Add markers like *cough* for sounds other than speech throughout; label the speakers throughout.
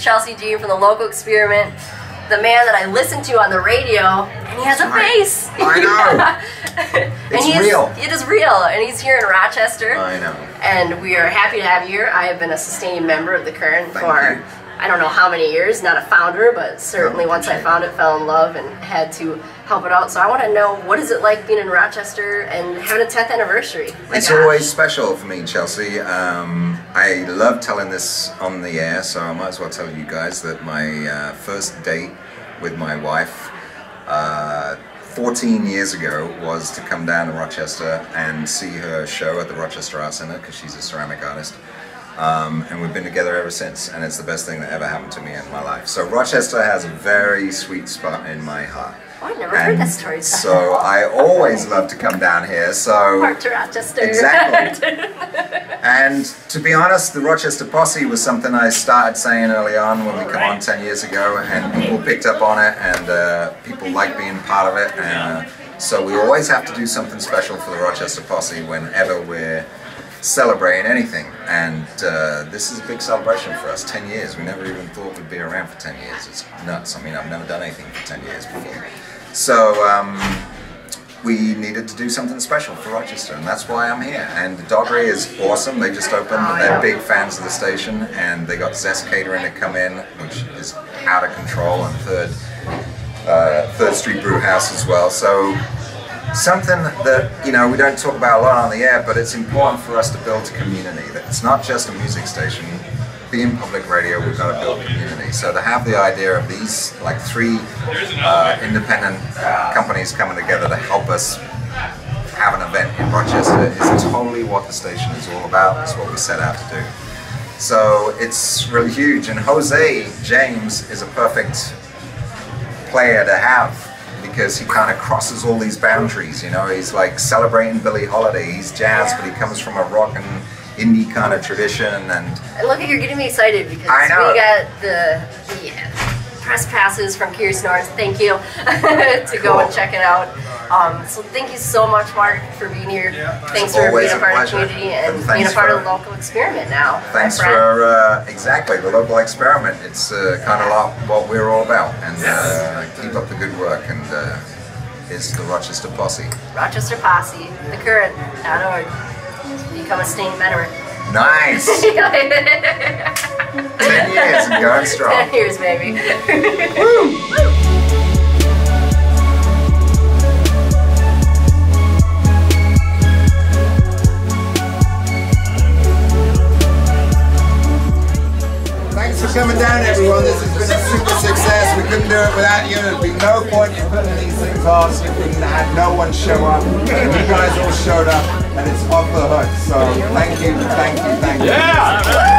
Speaker 1: Chelsea Jean from the local experiment, the man that I listen to on the radio, and he has a face.
Speaker 2: I know. *laughs*
Speaker 1: and
Speaker 2: It's
Speaker 1: he's,
Speaker 2: real.
Speaker 1: It is real, and he's here in Rochester.
Speaker 2: I know.
Speaker 1: And we are happy to have you here. I have been a sustaining member of the Current
Speaker 2: Thank
Speaker 1: for
Speaker 2: you.
Speaker 1: I don't know how many years, not a founder, but certainly
Speaker 2: No,
Speaker 1: once I found it, fell in love and had to help it out. So I want to know what is it like being in Rochester and having a 10th anniversary? My
Speaker 2: It's
Speaker 1: gosh.
Speaker 2: always special for me, Chelsea. Um, I love telling this on the air, so I might as well tell you guys that my uh, first date with my wife uh, 14 years ago was to come down to Rochester and see her show at the Rochester Art Center because she's a ceramic artist. Um, and we've been together ever since, and it's the best thing that ever happened to me in my life. So Rochester has a very sweet spot in my heart.
Speaker 1: Oh, I've never heard that story.
Speaker 2: So I always love to come down here. So
Speaker 1: Part to Rochester.
Speaker 2: Exactly. *laughs* And to be honest, the Rochester Posse was something I started saying early on when we come on 10 years ago, and people picked up on it, and uh, people like being part of it. And uh, so we always have to do something special for the Rochester Posse whenever we're celebrating anything. And uh, this is a big celebration for us 10 years. We never even thought we'd be around for 10 years. It's nuts. I mean, I've never done anything for 10 years before. So, um, we needed to do something special for Rochester, and that's why I'm here. And Doggery is awesome. They just opened, and they're big fans of the station, and they got Zest Catering to come in, which is out of control, and Third uh, Third Street Brew House as well. So something that you know we don't talk about a lot on the air, but it's important for us to build a community. That it's not just a music station. Being public radio, we've got to build community. So to have the idea of these like three uh, independent companies coming together to help us have an event in Rochester is totally what the station is all about. It's what we set out to do. So it's really huge, and Jose James is a perfect player to have because he kind of crosses all these boundaries. You know, he's like celebrating Billie Holiday. He's jazz, but he comes from a rock and indie kind of tradition, and
Speaker 1: look, you're getting me excited because
Speaker 2: I know.
Speaker 1: we got the, the press passes from Curious North. Thank you *laughs* to go and check it out. Um, so thank you so much, Mark, for being here. Thanks for being a
Speaker 2: a
Speaker 1: part of the community
Speaker 2: And
Speaker 1: and being a part of the local experiment now.
Speaker 2: thanks for uh, exactly the local experiment. It's uh, kind of like what we're all about, and uh, keep up the good work. And uh, is the Rochester Posse.
Speaker 1: Rochester Posse, the current, org. Become a stain member.
Speaker 2: Nice. *laughs*
Speaker 1: Ten
Speaker 2: years and going strong.
Speaker 1: Ten years, baby.
Speaker 3: Thanks for coming down, everyone. This has been a super success. We couldn't do it without you. There'd be no point in putting these things on if we had no one show up. And you guys all showed up, and it's off the hook. So thank you, thank you, thank you.
Speaker 4: Just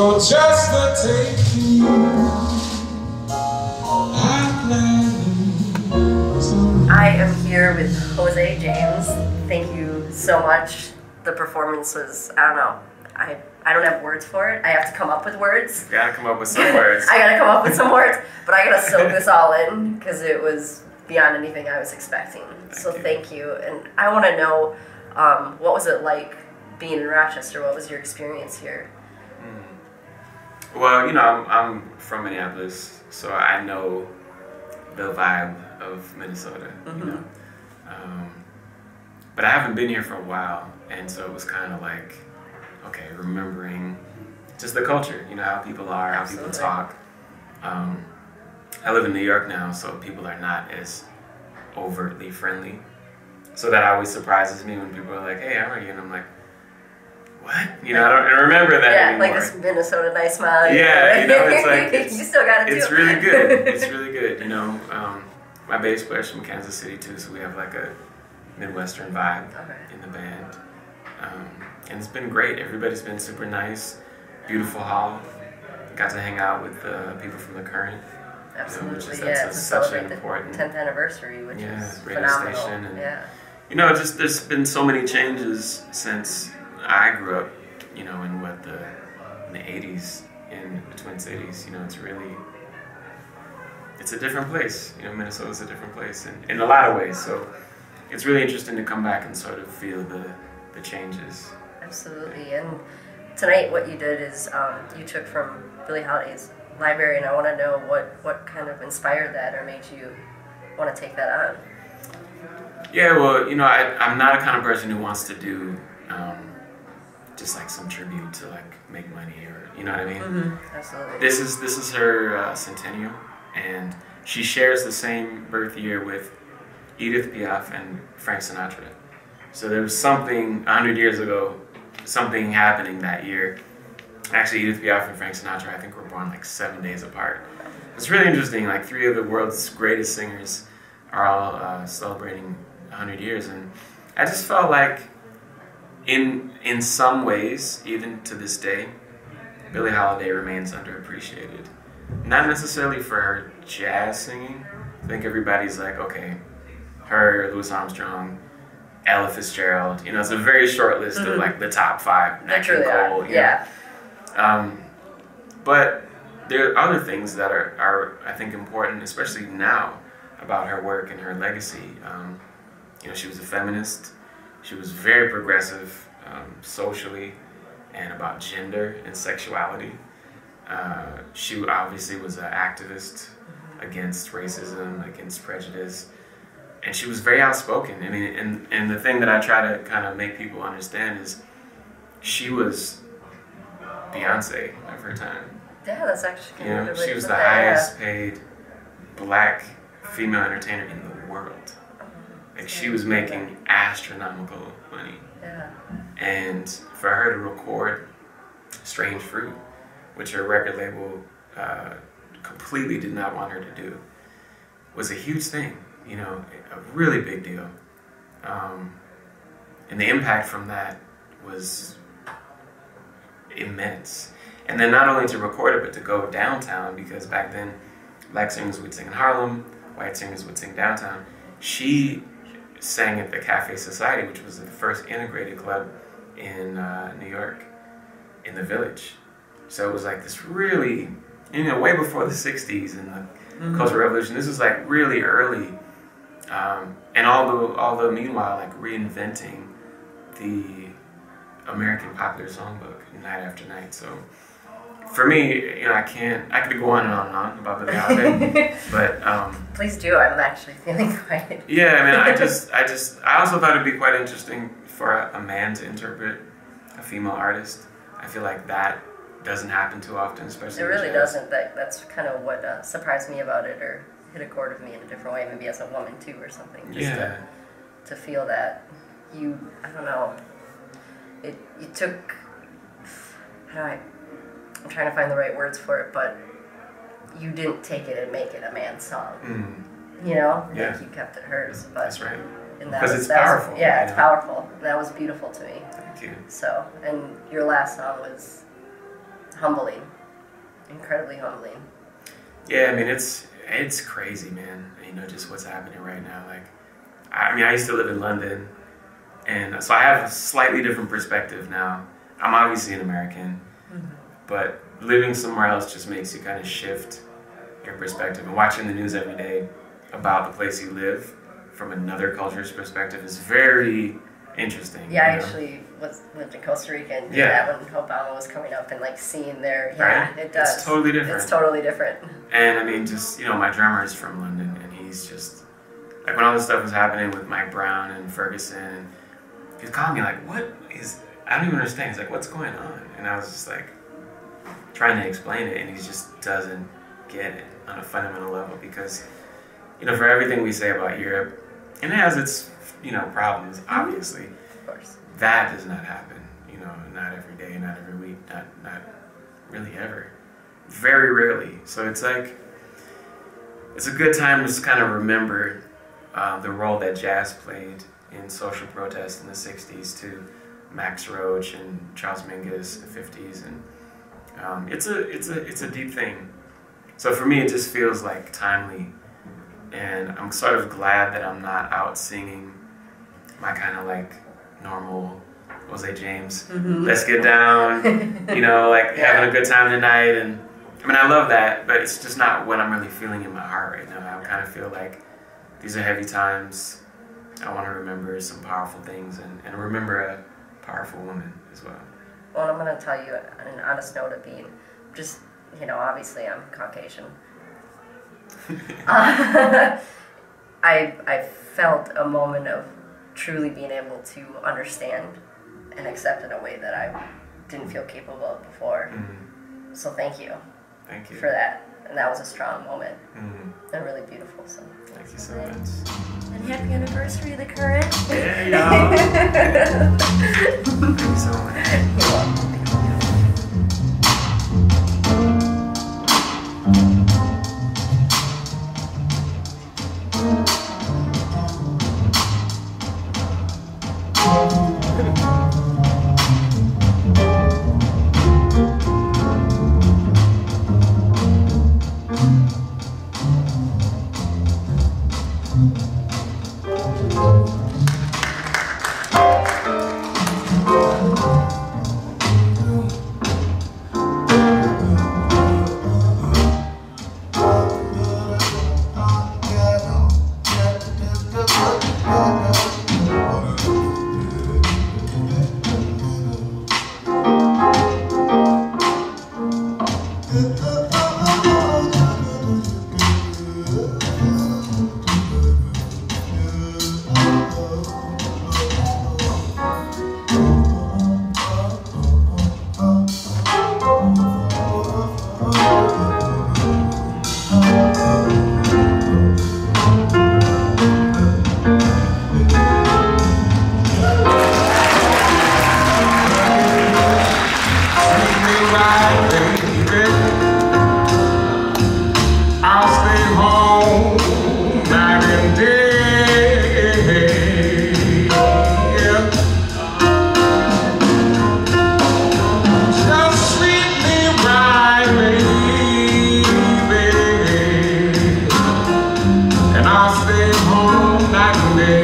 Speaker 4: for just the taking. I'd gladly surrender.
Speaker 1: I am here with Jose James. Thank you so much. The performance was, I don't know, I, I don't have words for it. I have to come up with words.
Speaker 5: You gotta come up with some words. *laughs*
Speaker 1: I gotta come up with some words, but I gotta soak this all in because it was beyond anything I was expecting. so
Speaker 5: you.
Speaker 1: thank you. And I wanna know um, what was it like being in Rochester? What was your experience here?
Speaker 5: Well, you know, I'm, I'm from Minneapolis, so I know the vibe of Minnesota, you know. Um, but I haven't been here for a while, and so it was kind of like, okay, remembering just the culture, you know, how people are, how people talk. Um, I live in New York now, so people are not as overtly friendly. So that always surprises me when people are like, "Hey, how are you?" And I'm like, "What?" You know, I don't remember that
Speaker 1: yeah,
Speaker 5: anymore.
Speaker 1: like this Minnesota nice smile.
Speaker 5: Yeah, you know, it's like *laughs* it's,
Speaker 1: you still got it
Speaker 5: It's really good. *laughs* It's really good. You know, um, my bass player's from Kansas City too, so we have like a midwestern vibe
Speaker 1: Okay.
Speaker 5: in the band. Um, and it's been great. Everybody's been super nice. Beautiful hall. Got to hang out with uh, people from the current.
Speaker 1: Absolutely,
Speaker 5: which is-
Speaker 1: yeah.
Speaker 5: that's
Speaker 1: To
Speaker 5: a- such an
Speaker 1: celebrate
Speaker 5: important-
Speaker 1: the 10th anniversary, which
Speaker 5: Yeah,
Speaker 1: is
Speaker 5: radio
Speaker 1: phenomenal.
Speaker 5: station and-
Speaker 1: yeah.
Speaker 5: You know, just there's been so many changes since I grew up. You know, in what the in the '80s in the Twin Cities. You know, it's really it's a different place. You know, Minnesota's a different place in, in a lot of ways. So it's really interesting to come back and sort of feel the the changes.
Speaker 1: Absolutely. And tonight, what you did is um, you took from Billie Holiday's library, and I want to know what, what kind of inspired that or made you want to take that on.
Speaker 5: Yeah, well, you know, I, I'm not a kind of person who wants to do um, just like some tribute to like make money or you know what I mean.
Speaker 1: Absolutely.
Speaker 5: This is this is her uh, centennial, and she shares the same birth year with Edith Piaf and Frank Sinatra. So there was something hundred years ago, something happening that year. Actually, Edith Piaf and Frank Sinatra, I think, were born like seven days apart. It's really interesting. Like three of the world's greatest singers are all uh, celebrating hundred years, and I just felt like, in in some ways, even to this day, Billie Holiday remains underappreciated. Not necessarily for her jazz singing. I think everybody's like, okay, her, Louis Armstrong, Ella Fitzgerald. You know, it's a very short list of like the top five. Nat King Cole.
Speaker 1: yeah.
Speaker 5: Um, but there are other things that are, are, I think, important, especially now, about her work and her legacy. Um, you know, she was a feminist. She was very progressive um, socially and about gender and sexuality. Uh, she obviously was an activist against racism, against prejudice, and she was very outspoken. I mean, and, and the thing that I try to kind of make people understand is she was Beyonce of her time.
Speaker 1: Yeah, that's actually
Speaker 5: You know,
Speaker 1: of the
Speaker 5: she was the highest paid black female entertainer in the world. Like she was making astronomical money.
Speaker 1: Yeah.
Speaker 5: And for her to record Strange Fruit, which her record label uh, completely did not want her to do, was a huge thing. You know, a really big deal. Um, and the impact from that was immense. And then not only to record it, but to go downtown, because back then, black singers would sing in Harlem, white singers would sing downtown. She sang at the Cafe Society, which was the first integrated club in uh, New York, in the Village. So it was like this really, you know, way before the '60s and the Cultural Revolution. This was like really early, um, and all the all the meanwhile like reinventing the American popular songbook night after night. So for me, you know, I can't. I could go on and on and on about *laughs* Billie Holiday, but. Um,
Speaker 1: Please do. I'm actually feeling *laughs* quite.
Speaker 5: yeah, I mean, I just, I just, I also thought it'd be quite interesting for a, a man to interpret a female artist. I feel like that doesn't happen too often, especially.
Speaker 1: It really doesn't. That that's kind of what uh, surprised me about it, or hit a chord with me in a different way, maybe as a woman too, or something. Just
Speaker 5: Yeah,
Speaker 1: to, to feel that you, I don't know, it you took. How do I? I'm trying to find the right words for it, but you didn't take it and make it a man's song.
Speaker 5: mm,
Speaker 1: You know,
Speaker 5: Yeah.
Speaker 1: like you kept it hers. But
Speaker 5: that's right.
Speaker 1: And that
Speaker 5: 'Cause
Speaker 1: was,
Speaker 5: it's
Speaker 1: that was-
Speaker 5: powerful,
Speaker 1: yeah, it's
Speaker 5: know?
Speaker 1: powerful. That was beautiful to me.
Speaker 5: Thank you.
Speaker 1: So, and your last song was humbling, incredibly humbling.
Speaker 5: Yeah, I mean, it's it's crazy, man. You know, just what's happening right now. Like, I mean, I used to live in London, and so I have a slightly different perspective now. I'm obviously an American, mm-hmm. but living somewhere else just makes you kind of shift your perspective. And watching the news every day about the place you live from another culture's perspective is very interesting.
Speaker 1: Yeah, I
Speaker 5: know?
Speaker 1: actually was lived in Costa Rica and did
Speaker 5: Yeah.
Speaker 1: that when Obama was coming up and like seeing their yeah,
Speaker 5: Right?
Speaker 1: it does.
Speaker 5: It's totally different.
Speaker 1: It's totally different.
Speaker 5: And I mean, just you know, my drummer is from London, and he's just like when all this stuff was happening with Mike Brown and Ferguson, and he was calling me like, "What is? I don't even understand." He's like, "What's going on?" And I was just like trying to explain it, and he just doesn't get it on a fundamental level because you know, for everything we say about Europe, and it has its you know problems, obviously.
Speaker 1: Of course.
Speaker 5: That does not happen, you know, not every day, not every week, not not really ever. Very rarely. So it's like it's a good time to just kind of remember uh, the role that jazz played in social protest in the '60s to Max Roach and Charles Mingus, in the '50s, and um, it's a it's a it's a deep thing. So for me, it just feels like timely, and I'm sort of glad that I'm not out singing my kind of like normal Jose James. Mm-hmm. Let's get down, *laughs* you know, like having a good time tonight. And I mean, I love that, but it's just not what I'm really feeling in my heart right now. I kind of feel like these are heavy times. I want to remember some powerful things and, and remember a powerful woman as well.
Speaker 1: Well, I'm gonna tell you an honest note of being just, you know, obviously I'm Caucasian. Uh, *laughs* I I felt a moment of truly being able to understand and accept in a way that I didn't feel capable of before.
Speaker 5: Mhm.
Speaker 1: So thank you
Speaker 5: Thank you.
Speaker 1: for that, and that was a strong moment
Speaker 5: Mhm.
Speaker 1: and really beautiful. So
Speaker 5: Thank you so much.
Speaker 1: and happy anniversary, the current.
Speaker 5: There you go. *laughs* Thank you so much.
Speaker 1: You're welcome.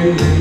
Speaker 1: you.